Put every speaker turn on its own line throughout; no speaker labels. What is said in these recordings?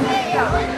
没有。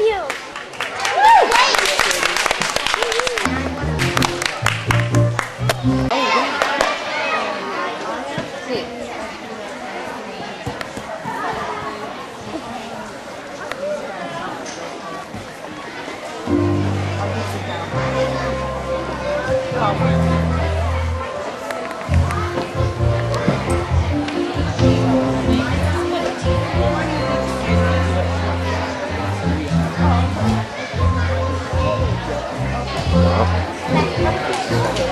You.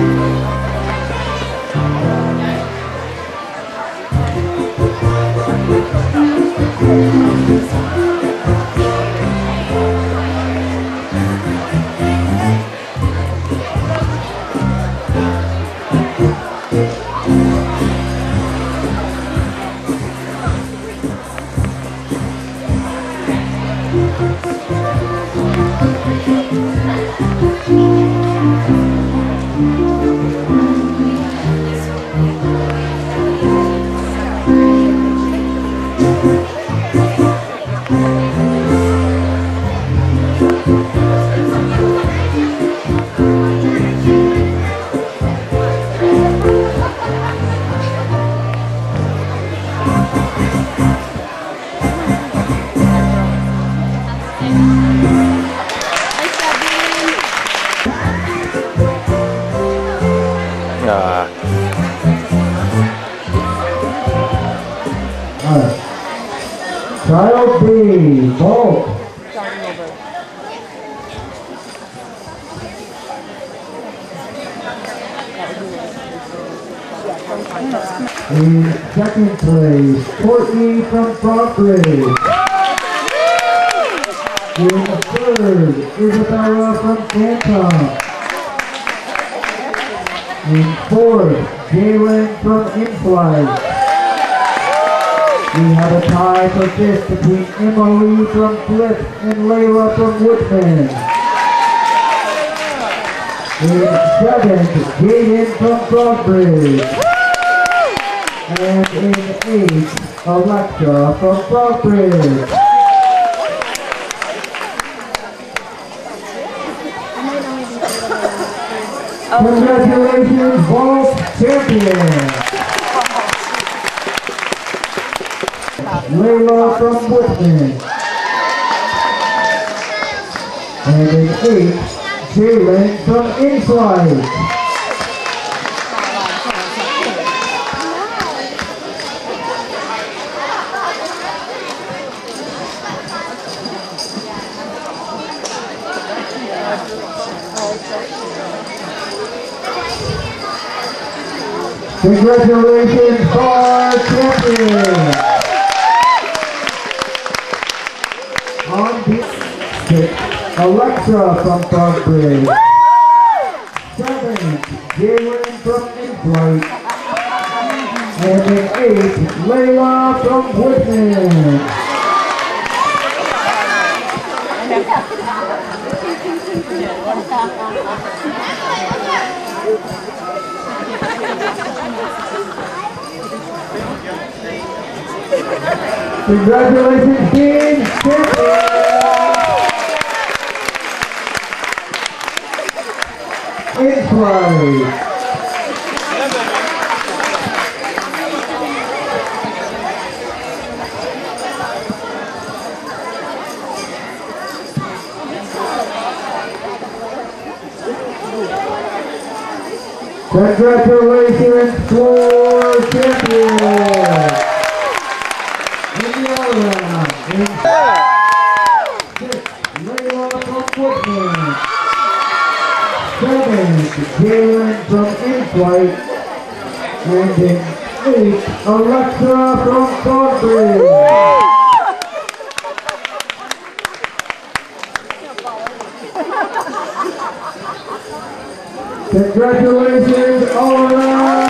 Ah,
In second place, Courtney from Frog Bridge. In third, Isabella from Santa. In fourth, Jalen from Inflight. We have a tie for fifth between Emily from Flip and Layla from Woodman. In seventh, Jaden from Frog Bridge. And in eighth, Alexa from Frog Bridge. Congratulations, Vault Champion! Layla from Woodman. And in eight, Jalen from Inflight. Congratulations, Bar Champion! On six, Alexa from Frog Bridge. Seven, Jalen from Inflight. And in eight, Layla from Whitman. Congratulations, Dean In play. Congratulations, floor champion! Seven, Jalen from Inflight. And in eight, Alexa from Frog Bridge. Congratulations all around.